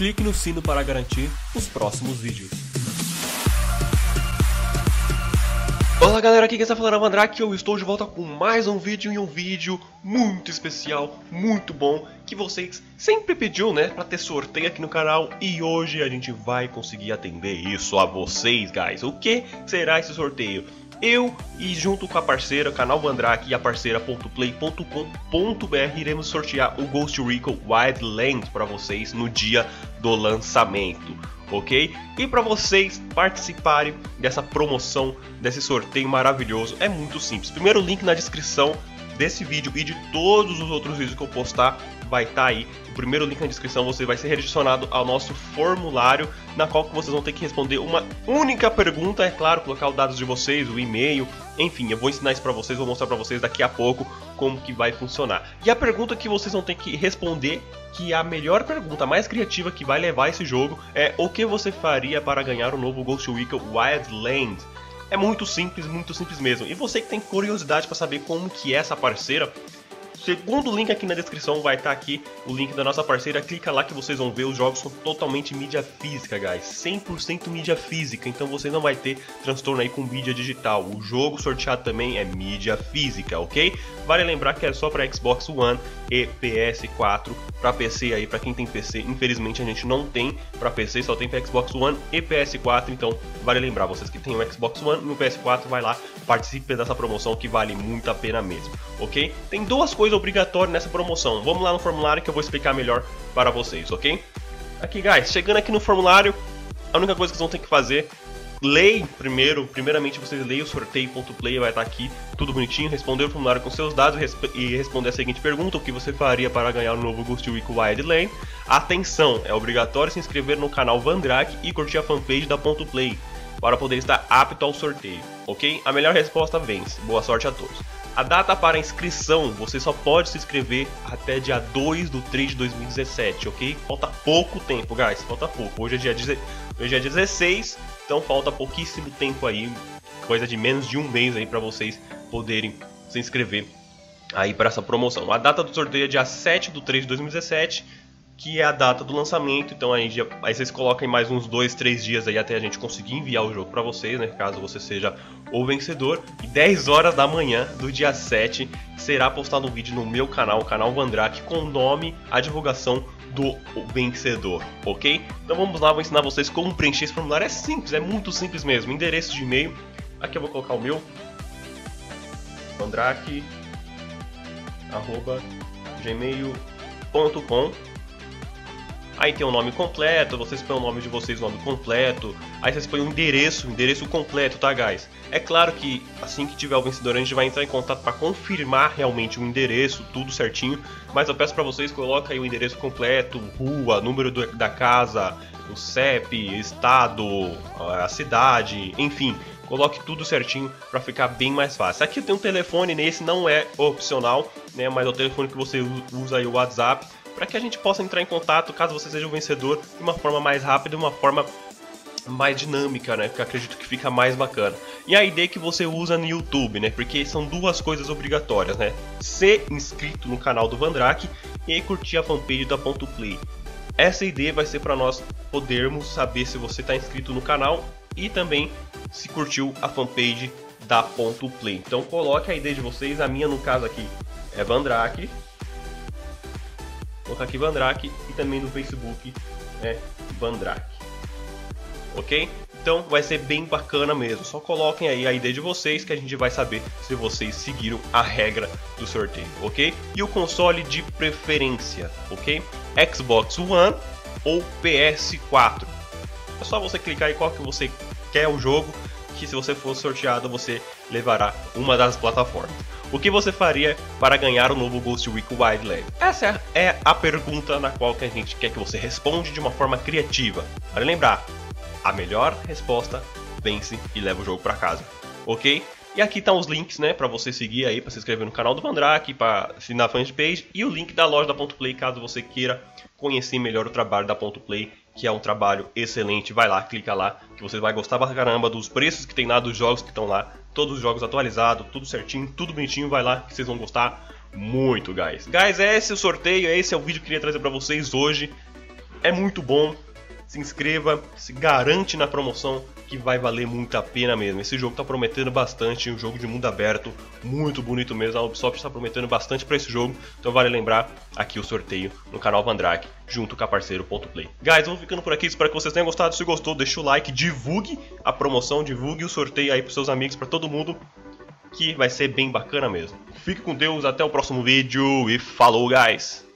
clique no sino para garantir os próximos vídeos. Olá galera, aqui quem está falando é Mandrake eu estou de volta com mais um vídeo e um vídeo muito especial, muito bom, que vocês sempre pediu, né, pra ter sorteio aqui no canal e hoje a gente vai conseguir atender isso a vocês, guys. O que será esse sorteio? Eu e junto com a parceira, canal Vandrake e a parceira .play.com.br iremos sortear o Ghost Recon Wildlands para vocês no dia do lançamento ok? E para vocês participarem dessa promoção, desse sorteio maravilhoso, é muito simples. Primeiro link na descrição desse vídeo e de todos os outros vídeos que eu postar vai estar tá aí. O primeiro link na descrição você vai ser redirecionado ao nosso formulário, na qual vocês vão ter que responder uma única pergunta, é claro, colocar os dados de vocês, o e-mail, enfim, eu vou ensinar isso para vocês, vou mostrar para vocês daqui a pouco como que vai funcionar. E a pergunta que vocês vão ter que responder, que é a melhor pergunta, a mais criativa que vai levar esse jogo, é o que você faria para ganhar o novo Ghost Recon Wildlands? É muito simples, muito simples mesmo. E você que tem curiosidade para saber como que é essa parceira, Segundo link aqui na descrição vai estar tá aqui o link da nossa parceira. Clica lá que vocês vão ver. Os jogos são totalmente mídia física, guys. 100% mídia física. Então você não vai ter transtorno aí com mídia digital. O jogo sorteado também é mídia física, ok? Vale lembrar que é só para Xbox One e PS4. Para PC aí, para quem tem PC, infelizmente a gente não tem para PC, só tem para Xbox One e PS4. Então vale lembrar, vocês que têm o Xbox One e o PS4, vai lá, participe dessa promoção que vale muito a pena mesmo, ok? Tem duas coisas obrigatórias nessa promoção. Vamos lá no formulário que eu vou explicar melhor para vocês, ok? Aqui, guys, chegando aqui no formulário, a única coisa que vocês vão ter que fazer leem primeiro, primeiramente vocês leem o sorteio.play, vai estar aqui tudo bonitinho, responder o formulário com seus dados e responder a seguinte pergunta, o que você faria para ganhar o novo Ghost Week Wildland. Atenção, é obrigatório se inscrever no canal Vandrak e curtir a fanpage da Ponto Play para poder estar apto ao sorteio, ok? A melhor resposta vence. Boa sorte a todos. A data para inscrição, você só pode se inscrever até dia 2 do 3 de 2017, ok? Falta pouco tempo, guys, falta pouco. Hoje é dia, hoje é dia 16, então falta pouquíssimo tempo aí, coisa de menos de um mês aí para vocês poderem se inscrever aí para essa promoção. A data do sorteio é dia 7 do 3 de 2017 que é a data do lançamento. Então aí, já, aí vocês colocam mais uns 2, 3 dias aí até a gente conseguir enviar o jogo para vocês, né? Caso você seja o vencedor. E 10 horas da manhã do dia 7 será postado um vídeo no meu canal, o canal Vandrak, com o nome, a divulgação do vencedor, ok? Então vamos lá, vou ensinar vocês como preencher esse formulário. É simples, é muito simples mesmo. Endereço de e-mail. Aqui eu vou colocar o meu. Vandrak arroba gmail.com Aí tem o nome completo, vocês põem o nome de vocês, o nome completo. Aí vocês põem o endereço, o endereço completo, tá, guys? É claro que assim que tiver o vencedor, a gente vai entrar em contato para confirmar realmente o endereço, tudo certinho. Mas eu peço para vocês, coloca aí o endereço completo, rua, número do, da casa, o CEP, estado, a cidade, enfim. Coloque tudo certinho para ficar bem mais fácil. Aqui tem um telefone, nesse não é opcional, né? Mas é o telefone que você usa aí o WhatsApp para que a gente possa entrar em contato caso você seja o vencedor de uma forma mais rápida, uma forma mais dinâmica, né? Que acredito que fica mais bacana. E a ideia que você usa no YouTube, né? Porque são duas coisas obrigatórias, né? Ser inscrito no canal do Vandrak e curtir a fanpage da Ponto Play. Essa ideia vai ser para nós podermos saber se você está inscrito no canal e também se curtiu a fanpage da Ponto Play. Então coloque a ideia de vocês, a minha no caso aqui é Vandrak colocar aqui Vandrak e também no Facebook é Vandrak. Ok? Então vai ser bem bacana mesmo. Só coloquem aí a ID de vocês que a gente vai saber se vocês seguiram a regra do sorteio, ok? E o console de preferência, ok? Xbox One ou PS4. É só você clicar aí qual que você quer o jogo, que se você for sorteado você levará uma das plataformas. O que você faria para ganhar o novo Ghost Recon Wildland? Essa é a pergunta na qual que a gente quer que você responda de uma forma criativa. Para lembrar, a melhor resposta vence e leva o jogo para casa, ok? E aqui estão tá os links, né, para você seguir aí, para se inscrever no canal do Vandrak, para assinar a fanpage e o link da loja da Ponto Play, caso você queira conhecer melhor o trabalho da Ponto Play, que é um trabalho excelente. Vai lá, clica lá, que você vai gostar pra caramba dos preços que tem lá, dos jogos que estão lá todos os jogos atualizados, tudo certinho, tudo bonitinho, vai lá que vocês vão gostar muito, guys. Guys, é esse o sorteio, esse é o vídeo que eu queria trazer para vocês hoje. é muito bom. Se inscreva, se garante na promoção que vai valer muito a pena mesmo. Esse jogo está prometendo bastante, um jogo de mundo aberto, muito bonito mesmo. A Ubisoft está prometendo bastante para esse jogo, então vale lembrar aqui o sorteio no canal Vandrake, junto com a parceiro.play. Guys, vamos ficando por aqui, espero que vocês tenham gostado. Se gostou, deixa o like, divulgue a promoção, divulgue o sorteio aí para seus amigos, para todo mundo que vai ser bem bacana mesmo. Fique com Deus, até o próximo vídeo e falou, guys!